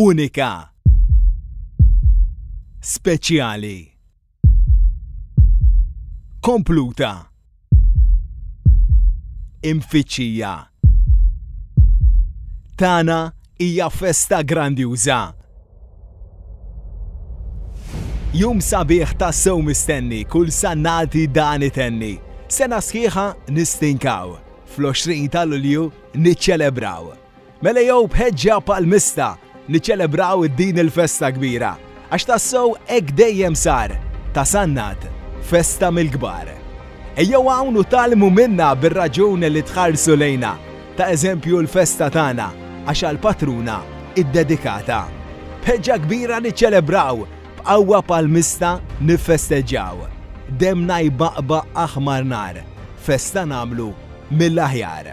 unika, speċjali, kompluta. Imfittxija. Tana hija festa grandjuża. Jum sabiħ ta' sew mistenni kull sannati dan itenni. Sena sħiħa nistinkaw, fl-20 ta' Lulju niċċelebraw. Mela jew b'ħeġġa bħall-mista niċċelebraw din il-festa kbira, għax tassew hekk dejjem sar, ta' Sannat, festa mill-kbar. Ejjew hawn u tgħallmu minnha bir-raġun li tħarsu lejnha ta' eżempju l-festa tagħna għax għall-patruna iddedikata. B'ħeġġa kbira niċċelebraw, b'qawwa bħall-mista niffesteġġaw. Demmna jbaqbaq aħmar nar, festa nagħmlu mill-aħjar.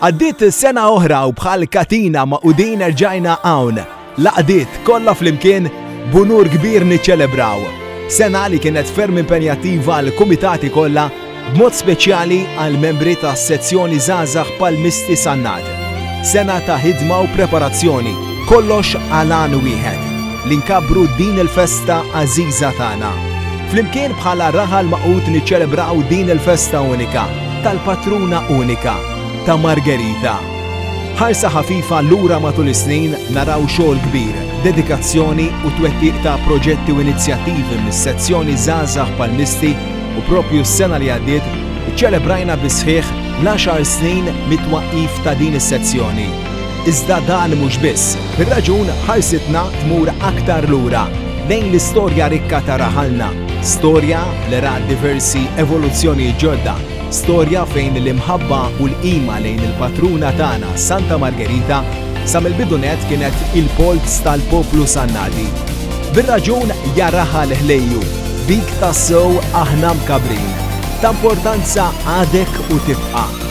Għaddiet sena oħra u bħal katina ma' udin erġajna hawn. Laqdiet kollha flimkien bunur kbir niċċelebraw. Sena li kienet ferm impenjattiva għal kumitati kollha b'mod speċjali għal membri ta' sezzjoni Zazax Palmisti Sannad. Sena ta' ħidma u preparazzjoni kollox għal għan wieħed li nkabru din il-festa għażiża tagħna. Flimkien bħala raħal maqut niċċelebraw din il-festa unika tal-patruna unika ta' Margherita. Ħarsa ħafifa lura matul is-snin naraw xogħol kbir, dedikazzjoni u twettiq ta' proġetti u inizjattivi mis-sezzjoni Żgħażagħ Palmisti u proprju s-sena li għaddiet iċċelebrajna bis-sħiħ l-għaxar snin mit-twaqqif ta' din is-sezzjoni. Iżda dan mhux biss, bir-raġun ħarsitna tmur aktar lura lejn l-istorja rikka ta' raħalna Storja li rat diversi evoluzzjonijiet ġodda, storja fejn l-imħabba u l-qima lejn il-patruna tagħna Santa Margerita sa mill-bidu nett kienet il-polz tal-poplu Sannati. Bir-raġun jaraha l-ħlejju, dik tassew aħna mkabbrin. Ta' importanza għadek u tibqa'.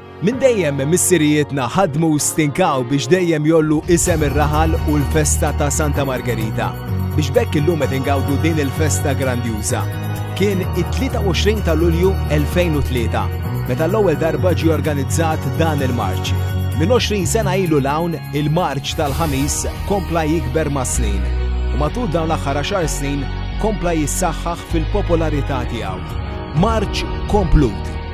Minn dejjem missirijietna ħadmu u stinkaw biex dejjem jollu isem ir-raħal u l-festa ta' Santa Margerita biex bekk illum qed ingawdu din il-festa grandjuża. Kien it-23 ta' Lulju 2003 meta l-ewwel darba ġie organizzat dan il-marċ. Minn 20 sena ilu l-hawn il-marċ tal-ħamis kompla jikber mas-snin u matul dawn l-aħħar 10 snin kompla jissaħħaħ fil-popolarità tiegħu. Marċ komplut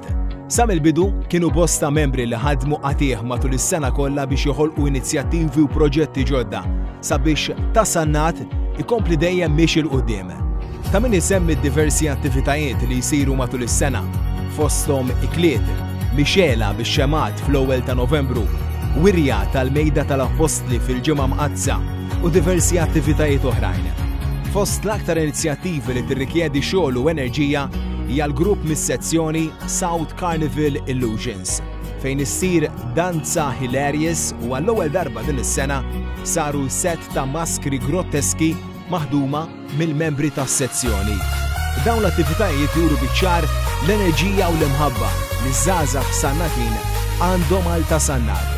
tal-proġett. Sa mill-bidu, kienu bosta membri li ħadmu qatigħ matul is-sena kollha biex joħolqu inizjattivi u proġetti ġodda sabiex Tas-Sannat ikompli dejjem miexi 'l quddiem. Ta' min isemmi d-diversi attivitajiet li jsiru matul is-sena, fosthom ikliet, mixgħela bix-xemgħat fl-ewwel ta' Novembru, wirja tal-Mejda tal-Appostli fil-Ġimgħa Mqaddsa u diversi attivitajiet oħrajn. Fost l-aktar inizjattivi li tirrikjedi xogħol u enerġija hija l-grupp mis-sezzjoni South Carnival Illusions fejn issir danza hilarious u għall-ewwel darba din is-sena saru set ta' maskri grotteski maħduma mill-membri tas-sezzjoni. Dawn l-attivitajiet juru biċ-ċar l-enerġija u l-imħabba li żgħażagħ Sannatin għandhom għal ta' Sannat.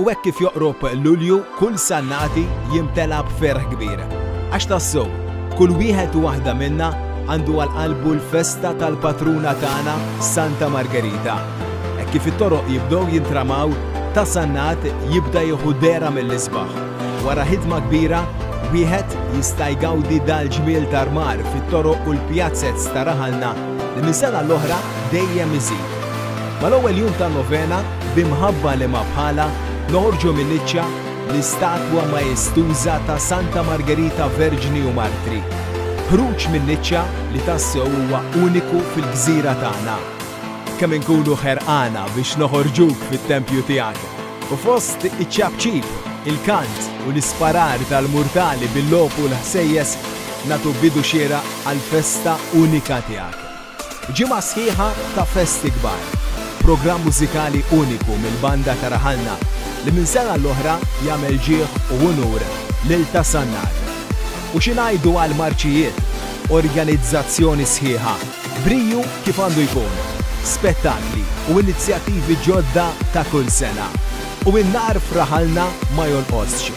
U hekk kif joqrob Lulju, kull Sannati jimtela b'ferħ kbir. Għax tassew, kull wieħed u waħda minna għandu għal qalbu l-festa tal-patruna tagħna Santa Margerita. Hekk kif it-toroq jibdew jintramaw, ta' Sannat jibda jieħu dehra mill-isbaħ. Wara ħidma kbira, wieħed jista' jgawdi dal-ġmiel ta' rmar fit-toroq u l-pjazzez ta' raħalna li minn sena l-oħra dejjem iżid. Mal-ewwel jum tan-Novena, b'imħabba li ma bħalha, noħorġu min-niċċa l-istatwa maestuża ta' Santa Margerita Verġni u Martri. Ħruġ min-niċċa li tassew huwa uniku fil-gżira tagħna. Kemm inkunu ħerqana biex noħorġuk fit-tempju tiegħek! U fost iċ-ċapċip, il-kant u l-isparar tal-murtali bil-logħob u l-ħsejjes, nagħtu bidu xieraq għall-festa unika tiegħek. Ġimgħa sħiħa ta' festi kbar, programm mużikali uniku mill-banda ta' raħalna li minn sena l-oħra jagħmel ġieħ u unur lil Ta' Sannar. U xi ngħidu għal marċijiet, organizzazzjoni sħiħa, briju kif għandu jkun, spettakli u inizjattivi ġodda ta' kull sena. U n-nar f'raħalna ma jonqosx.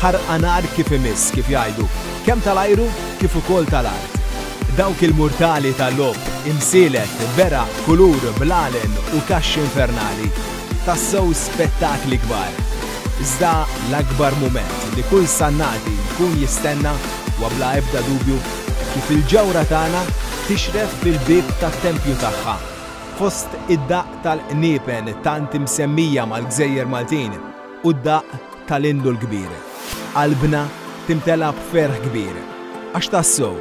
Ħarqa nar kif imiss kif jgħidu, kemm tal-ajru kif ukoll tal-art. Dawk il-murtali ta' logħob, imsielet, beraħ, kulur, blalen u kaxx infernali. Tassew spettakli kbar. Iżda l-akbar mument li kull Sannati jkun jistenna huwa bla ebda dubju kif il-ġewhra tagħna tixref fil-bieb tat-tempju tagħha, fost id-daqq tal-qniepen tant imsemmija mal-gżejjer Maltin. u d-daqq tal-indu l-kbir, qalbna timtela b'ferħ kbir, għax tassew,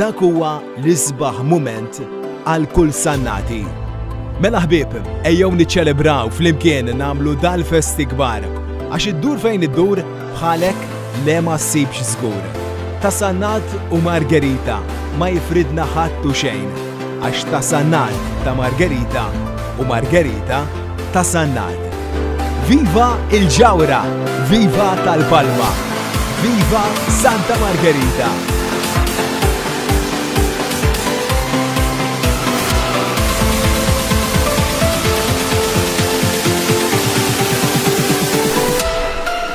dak huwa l-isbaħ mument għal kull Sannati. Mela ħbieb, ejjew niċċelebraw flimkien nagħmlu dal-festi kbar, għax iddur fejn iddur bħalek le ma ssibx żgur. Ta' Sannat u Margerita ma jifridna ħadd u xejn. Għax ta' Sannad ta' Margherita u Margherita ta' Sannad. Viva il-ġawra! Viva tal-Palma! Viva Santa Margherita!